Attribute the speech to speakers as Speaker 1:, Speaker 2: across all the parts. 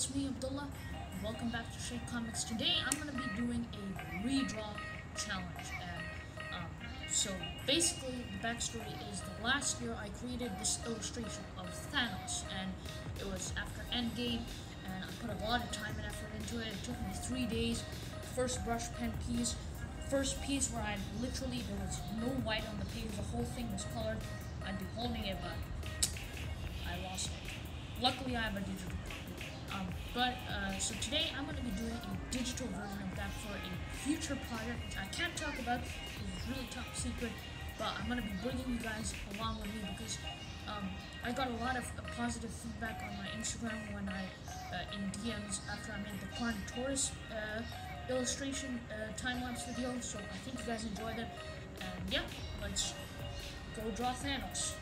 Speaker 1: it's me, Abdullah. Welcome back to Shaikh Comics. Today, I'm going to be doing a redraw challenge. And um, so, basically, the backstory is the last year I created this illustration of Thanos, and it was after Endgame, and I put a lot of time and effort into it. It took me three days. First brush pen piece, first piece where I literally there was no white on the page. The whole thing was colored. I'd be holding it, but I lost it. Luckily, I have a digital copy. Um, but uh, so today I'm going to be doing a digital version of that for a future project, which I can't talk about it's really top secret. But I'm going to be bringing you guys along with me because um, I got a lot of uh, positive feedback on my Instagram when I uh, in DMs after I made the Quan Taurus uh, illustration uh, time lapse video. So I think you guys enjoyed it. And yeah, let's go draw Thanos.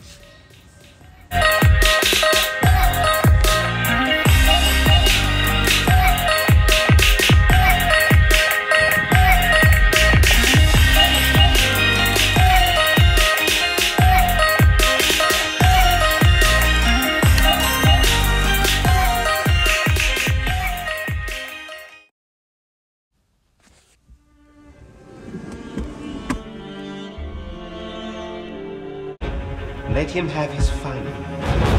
Speaker 2: Let him have his fun.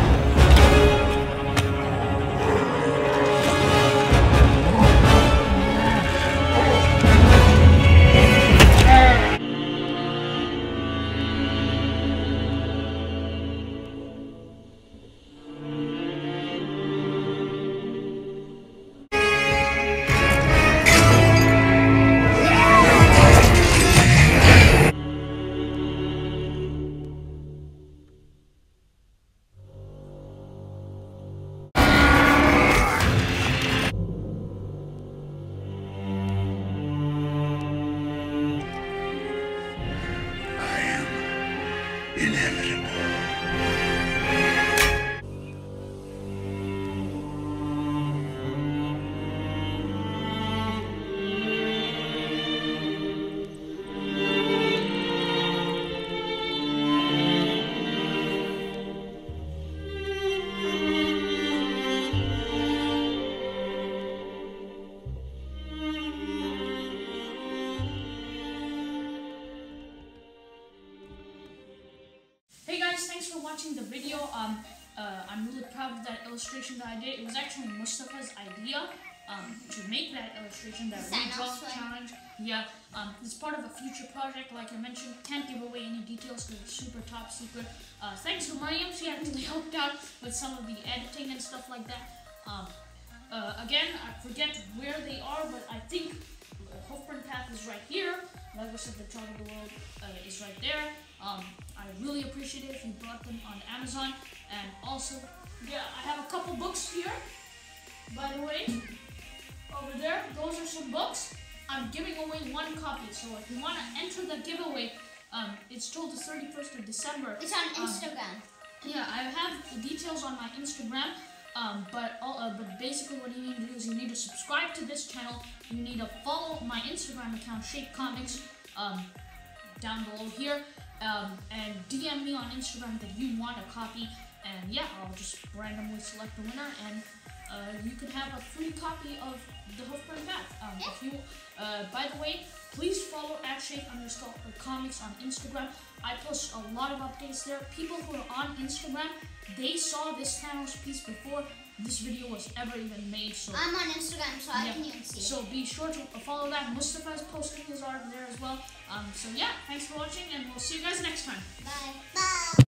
Speaker 1: in emrine. Watching the video. Um, uh, I'm really proud of that illustration that I did. It was actually Mustafa's idea um, to make that illustration, that redraw challenge. Yeah, um, it's part of a future project, like I mentioned. Can't give away any details because it's super top secret. Uh, thanks to Mariam, she actually helped out with some of the editing and stuff like that. Um, uh, again, I forget where they are, but I think uh, Hofburn Path is right here. Like I said, the Top of the World uh, is right there. Um, I really appreciate it if you bought them on Amazon. And also, yeah, I have a couple books here. By the way, over there, those are some books. I'm giving away one copy. So if you want to enter the giveaway, um, it's till the 31st of December.
Speaker 3: It's on
Speaker 1: Um,
Speaker 3: Instagram.
Speaker 1: yeah, I have the details on my Instagram. Um, but all, uh, but basically, what you need to do is you need to subscribe to this channel. You need to follow my Instagram account, Shaikh Comics, um, down below here, um, and DM me on Instagram that you want a copy. And yeah, I'll just randomly select the winner, and uh, you can have a free copy of the Hofburn Path. Um, if you, uh, by the way, please follow at Shaikh underscore comics on Instagram. I post a lot of updates there. People who are on Instagram, they saw this Thanos piece before this video was ever even made. So
Speaker 3: I'm on Instagram, so I can even see it.
Speaker 1: So be sure to follow that. Mustafa's posting his art there as well. Um, so yeah, thanks for watching, and we'll see you guys next time.
Speaker 3: Bye. Bye.